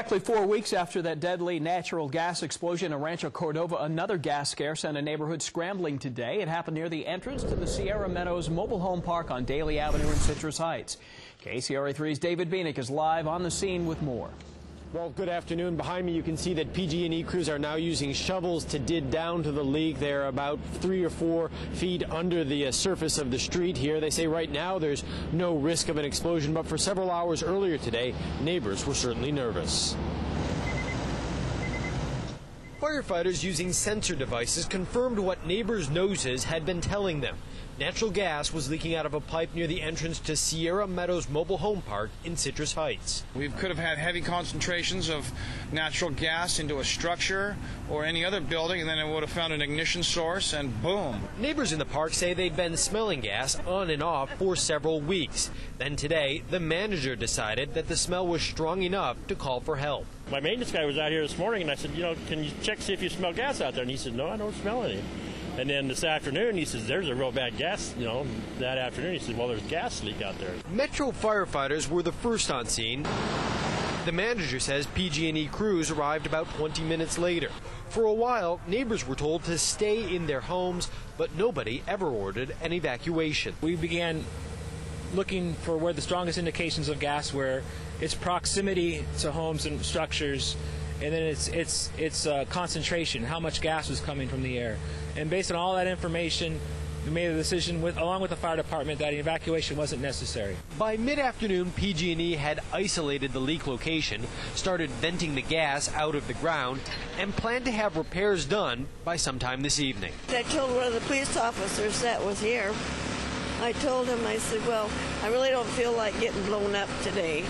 Exactly four weeks after that deadly natural gas explosion in Rancho Cordova, another gas scare sent a neighborhood scrambling today. It happened near the entrance to the Sierra Meadows Mobile Home Park on Daly Avenue in Citrus Heights. KCRA3's David Bienick is live on the scene with more. Well, good afternoon. Behind me, you can see that PG&E crews are now using shovels to dig down to the leak. They're about three or four feet under the uh, surface of the street here. They say right now there's no risk of an explosion, but for several hours earlier today, neighbors were certainly nervous. Firefighters using sensor devices confirmed what neighbors' noses had been telling them. Natural gas was leaking out of a pipe near the entrance to Sierra Meadows Mobile Home Park in Citrus Heights. We could have had heavy concentrations of natural gas into a structure or any other building, and then it would have found an ignition source, and boom. Neighbors in the park say they've been smelling gas on and off for several weeks. Then today, the manager decided that the smell was strong enough to call for help. My maintenance guy was out here this morning, and I said, you know, can you check see if you smell gas out there? And he said, no, I don't smell any. And then this afternoon, he says, there's a real bad gas, you know, that afternoon. He said, well, there's gas leak out there. Metro firefighters were the first on scene. The manager says PG&E crews arrived about 20 minutes later. For a while, neighbors were told to stay in their homes, but nobody ever ordered an evacuation. We began looking for where the strongest indications of gas were, its proximity to homes and structures, and then its its its uh, concentration, how much gas was coming from the air. And based on all that information, we made a decision, with, along with the fire department, that evacuation wasn't necessary. By mid-afternoon, PG&E had isolated the leak location, started venting the gas out of the ground, and planned to have repairs done by sometime this evening. I told one of the police officers that was here. I told him, I said, well, I really don't feel like getting blown up today.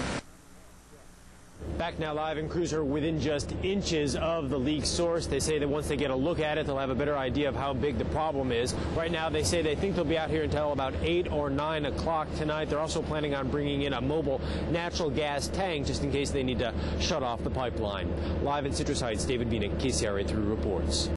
Back now live crews are within just inches of the leak source. They say that once they get a look at it, they'll have a better idea of how big the problem is. Right now, they say they think they'll be out here until about 8 or 9 o'clock tonight. They're also planning on bringing in a mobile natural gas tank just in case they need to shut off the pipeline. Live in Citrus Heights, David Bienick, KCRA 3 reports.